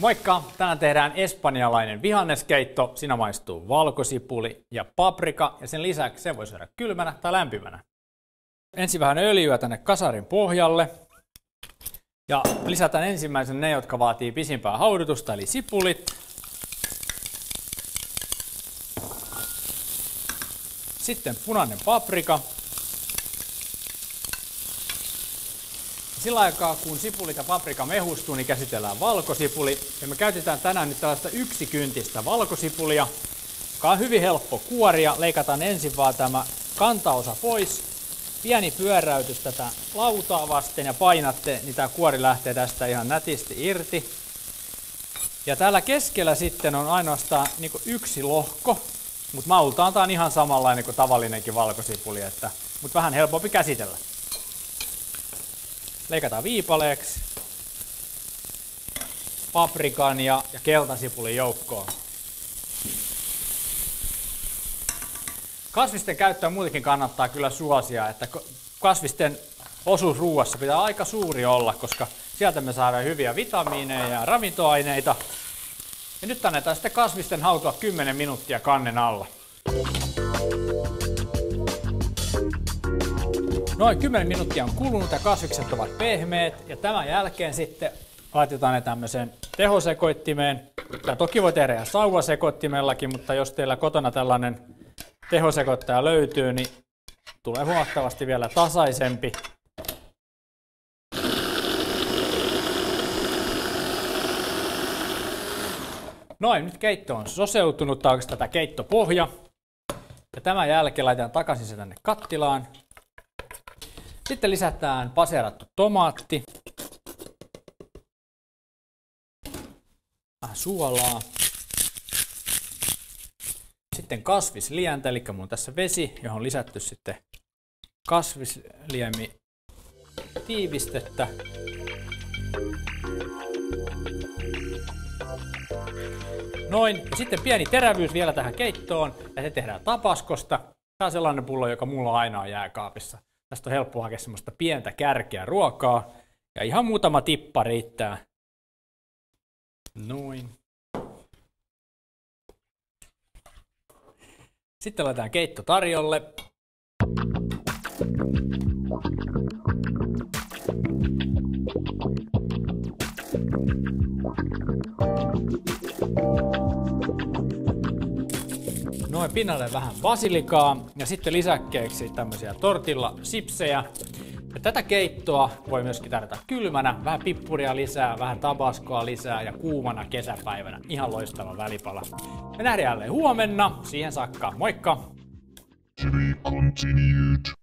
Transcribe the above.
Moikka! Tänään tehdään espanjalainen vihanneskeitto. Siinä maistuu valkosipuli ja paprika ja sen lisäksi se voi syödä kylmänä tai lämpimänä. Ensin vähän öljyä tänne kasarin pohjalle. Ja lisätään ensimmäisen ne, jotka vaatii pisimpää haudutusta, eli sipulit. Sitten punainen paprika. Sillä aikaa, kun sipulit ja paprika mehustuu, niin käsitellään valkosipuli. Ja me käytetään tänään nyt tällaista yksikyntistä valkosipulia, joka on hyvin helppo kuoria. Leikataan ensin vaan tämä kantaosa pois. Pieni pyöräytys tätä lautaa vasten ja painatte, niin tämä kuori lähtee tästä ihan nätisti irti. Ja täällä keskellä sitten on ainoastaan niin yksi lohko, mutta maultaan tämä on ihan samanlainen kuin tavallinenkin valkosipuli, että, mutta vähän helpompi käsitellä leikataan viipaleeksi paprikan ja, ja keltasipulin joukkoon. Kasvisten käyttöä muutenkin kannattaa kyllä suosia, että kasvisten osuus ruuassa pitää aika suuri olla, koska sieltä me saadaan hyviä vitamiineja ja ravintoaineita. Ja nyt annetaan sitten kasvisten hautua 10 minuuttia kannen alla. Noin 10 minuuttia on kulunut ja kasvikset ovat pehmeät ja tämän jälkeen sitten laitetaan ne tämmöiseen tehosekoittimeen. Tämä toki voi tehdä ihan sauvasekoittimellakin, mutta jos teillä kotona tällainen tehosekoittaja löytyy, niin tulee huomattavasti vielä tasaisempi. Noin, nyt keitto on soseutunut, tämä on tätä keittopohja. Ja tämän jälkeen laitetaan takaisin se tänne kattilaan. Sitten lisätään paserattu tomaatti. Vähän suolaa. Sitten kasvislientä, eli mun on tässä vesi, johon on lisätty sitten kasvisliemi tiivistettä. Noin. Ja sitten pieni terävyys vielä tähän keittoon, ja se tehdään tapaskosta. Tämä on sellainen pullo, joka mulla aina on jääkaapissa. Tästä on helppo hakea semmoista pientä kärkeä ruokaa. Ja ihan muutama tippa riittää. Noin. Sitten laitetaan keitto tarjolle. Noin pinnalle vähän basilikaa ja sitten lisäkkeeksi tämmöisiä tortilla sipsejä. Ja tätä keittoa voi myöskin tarjota kylmänä, vähän pippuria lisää, vähän tabaskoa lisää ja kuumana kesäpäivänä. Ihan loistava välipala. Me nähdään jälleen huomenna. Siihen saakka, moikka! To be continued.